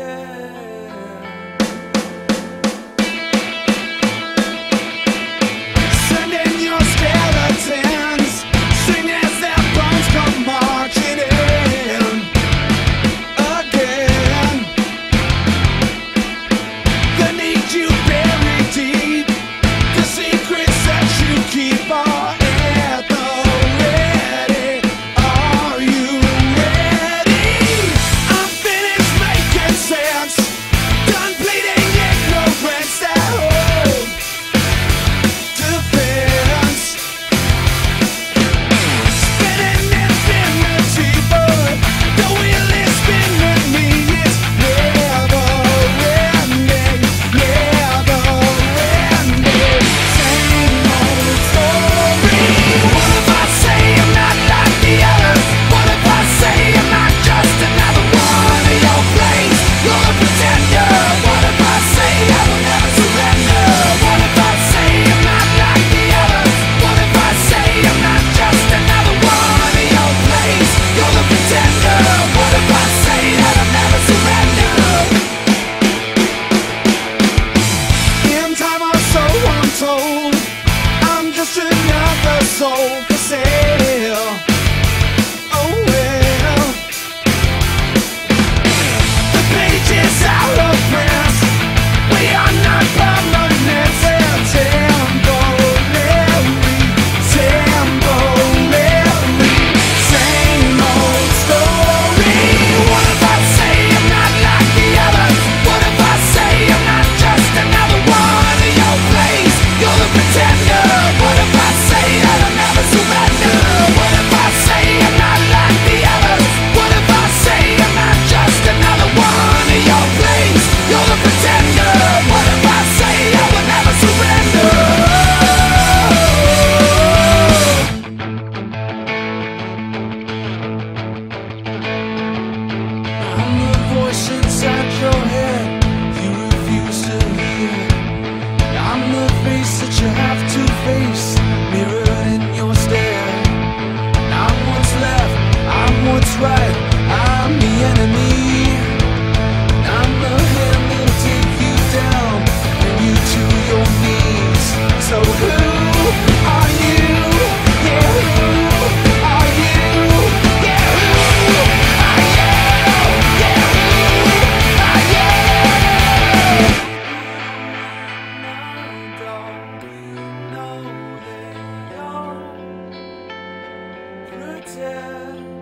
began. pretend